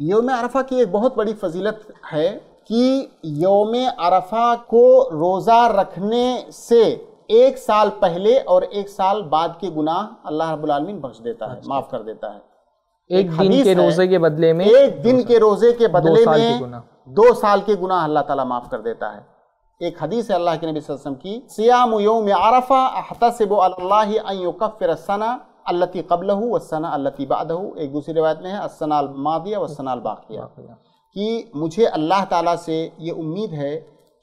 योम अरफा की एक बहुत बड़ी फजीलत है कि योम अरफा को रोज़ा रखने से एक साल पहले और एक साल बाद के गुनाह अल्लाह रब्बुल आलमीन बख्श देता है माफ़ कर देता है। एक दिन के रोज़े के बदले में एक दिन के रोज़े के बदले के में दो साल के गुनाह अल्लाह ताला माफ़ कर देता है। एक हदीस है अल्लाह के नबी वसल्लम की सियाम यौम अरफा अहतसिबु अलल्लाहि अन युकफ्फिर सना अल्लती क़ब्लहु वस्सना अल्लती बअदहु। एक दूसरी रिवायत में है अस्सना अल मादिया वस्सना अल बाकिया। कि मुझे अल्लाह ताला से ये उम्मीद है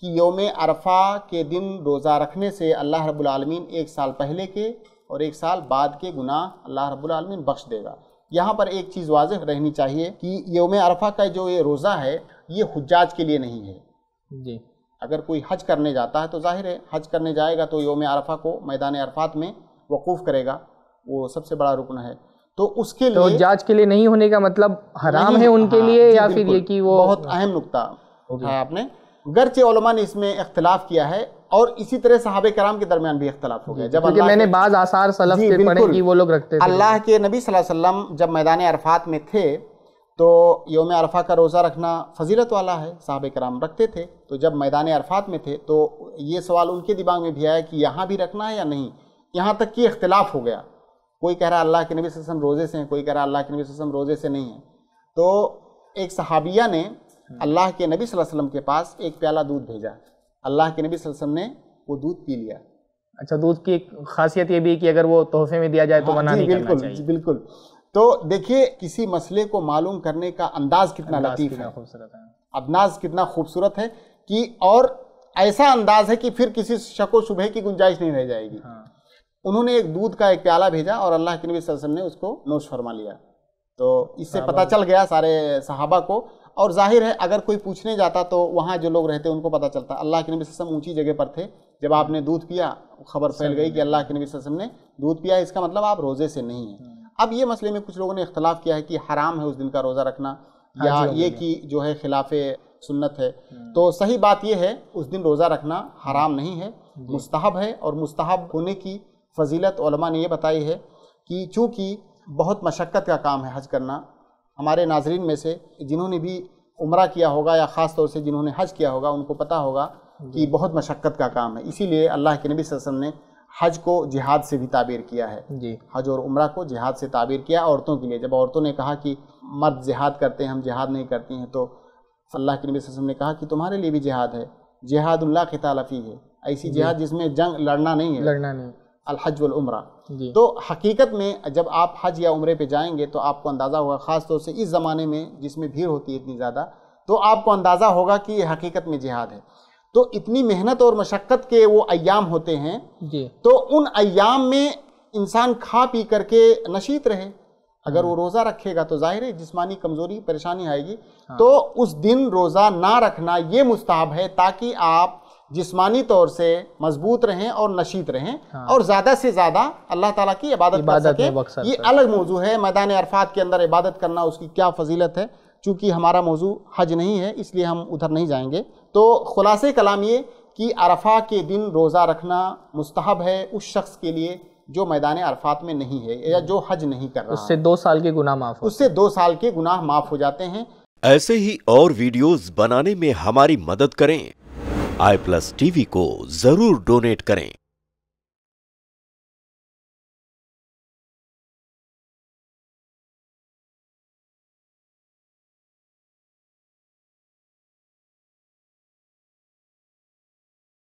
कि योम अरफा के दिन रोज़ा रखने से अल्लाह रब्बुल आलमीन एक साल पहले के और एक साल बाद के गुनाह अल्लाह रब्बुल आलमीन बख्श देगा। यहाँ पर एक चीज़ वाजह रहनी चाहिए कि योम अरफा का जो ये रोज़ा है ये हजाज के लिए नहीं है। जी। अगर कोई हज करने जाता है तो ज़ाहिर है हज करने जाएगा तो योम अरफा को मैदान अरफात में वकूफ़ करेगा। वो सबसे बड़ा रुकन है। तो उसके तो लिए जाँच के लिए नहीं होने का मतलब हराम है उनके हाँ, लिए या फिर ये कि वो बहुत अहम नुकता। उठाया आपने। गर्चे उलमा ने इसमें इख्तलाफ किया है और इसी तरह सहाबे कराम के दरमियान भी इख्तलाफ हो गया। जब अल्लाह मैंने बाज आसार सलफ से पढ़े कि वो लोग रखते थे। अल्लाह के नबी सल्लल्लाहु अलैहि वसल्लम जब मैदान अरफात में थे तो योम अरफा का रोज़ा रखना फजीलत वाला है साहब कराम रखते थे। तो जब मैदान अरफात में थे तो ये सवाल उनके दिमाग में भी आया कि यहाँ भी रखना है या नहीं। यहाँ तक कि इख्तलाफ हो गया। कोई कह रहा है अल्लाह के नबी सल्लल्लाहु रोज़े से हैं कोई कह रहा है अल्लाह के नबी सल्लल्लाहु रोज़े से नहीं है। तो एक सहाबिया ने अल्लाह के नबी वसल्लम के पास एक प्याला दूध भेजा। अल्लाह के नबी वसल्लम ने वो दूध पी लिया। अच्छा दूध की खासियत ये भी है कि अगर वो तोहफे में दिया जाए तो हाँ, मना नहीं बिल्कुल चाहिए। बिल्कुल। तो देखिए किसी मसले को मालूम करने का अंदाज कितना लतीफ है। खूबसूरत है। अंदाज कितना खूबसूरत है कि और ऐसा अंदाज है कि फिर किसी शको शुबह की गुंजाइश नहीं रह जाएगी। हाँ। उन्होंने एक दूध का एक प्याला भेजा और अल्लाह के नबी वसल्लम ने उसको नोश फरमा लिया। तो इससे पता चल गया सारे सहाबा को। और ज़ाहिर है अगर कोई पूछने जाता तो वहाँ जो लोग रहते उनको पता चलता। अल्लाह के नबी वसल्लम ऊँची जगह पर थे। जब आपने दूध पिया खबर फैल गई कि अल्लाह के नबी वसल्लम ने दूध पिया इसका मतलब आप रोज़े से नहीं हैं। अब ये मसले में कुछ लोगों ने इख्तलाफ किया है कि हराम है उस दिन का रोज़ा रखना या ये कि जो है खिलाफ सुन्नत है। तो सही बात यह है उस दिन रोज़ा रखना हराम नहीं है। मुस्तहब है और मुस्तहब होने की फजीलत ने यह बताई है कि चूँकि बहुत मशक्क़त का काम है हज करना हमारे नाजरीन में से जिन्होंने भी उम्र किया होगा या ख़ास तौर से जिन्होंने हज किया होगा उनको पता होगा कि बहुत मशक्क़त का काम है। इसीलिए अल्लाह के नबी वसल्लम ने हज को जिहाद से भी ताबीर किया है। जी। हज और उम्र को जिहाद से ताबीर किया औरतों के लिए। जब औरतों ने कहा कि मर्द जिहाद करते हैं हम जिहाद नहीं करती हैं तो अल्लाह के नबी वसल्लम ने कहा कि तुम्हारे लिए भी जिहाद है। जिहादुल्ला खितालफ़ी है। ऐसी जिहाद जिसमें जंग लड़ना नहीं है। लड़ना नहीं। अलहज उम्रा तो हकीकत में जब आप हज या उम्रे पे जाएँगे तो आपको अंदाज़ा होगा ख़ास तौर से इस ज़माने में जिसमें भीड़ होती है इतनी ज़्यादा तो आपको अंदाज़ा होगा कि हकीकत में जिहाद है। तो इतनी मेहनत और मशक्क़त के वो अयाम होते हैं तो उन अयाम में इंसान खा पी करके नशीत रहे। अगर वो रोज़ा रखेगा तो ज़ाहिर है जिस्मानी कमज़ोरी परेशानी आएगी। तो उस दिन रोज़ा ना रखना ये मुस्ताहब है ताकि आप जिस्मानी तौर से मज़बूत रहें और नशीत रहें हाँ। और ज़्यादा से ज़्यादा अल्लाह ताला की इबादत कर इबादत वक्त सकें ये अलग मौजू है मैदान अरफात के अंदर इबादत करना उसकी क्या फजीलत है? चूँकि हमारा मौजू हज नहीं है इसलिए हम उधर नहीं जाएँगे। तो खुलासे कलाम ये कि अरफा के दिन रोज़ा रखना मुस्तहब है उस शख्स के लिए जो मैदान अरफात में नहीं है या जो हज नहीं कर रहा। उससे दो साल के गुनाह माफ़ उससे दो साल के गुनाह माफ़ हो जाते हैं। ऐसे ही और वीडियोस बनाने में हमारी मदद करें। आई प्लस टीवी को ज़रूर डोनेट करें।